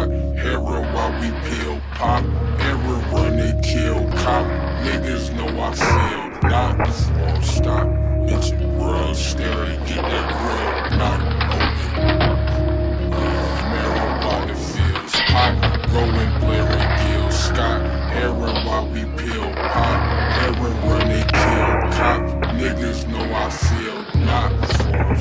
shot. Hero while we peel pop. Error run and kill cop. Niggas know I feel not won't stop. Bitch, grub, stare and get that grill not open. Uh, marijuana feels hot. Rolling Blair and Gil Scott. Error while we peel pop. Error run and kill cop. Niggas know I feel not won't.